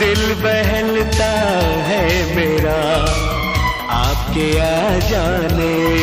दिल बहलता है मेरा। आपके आ जाने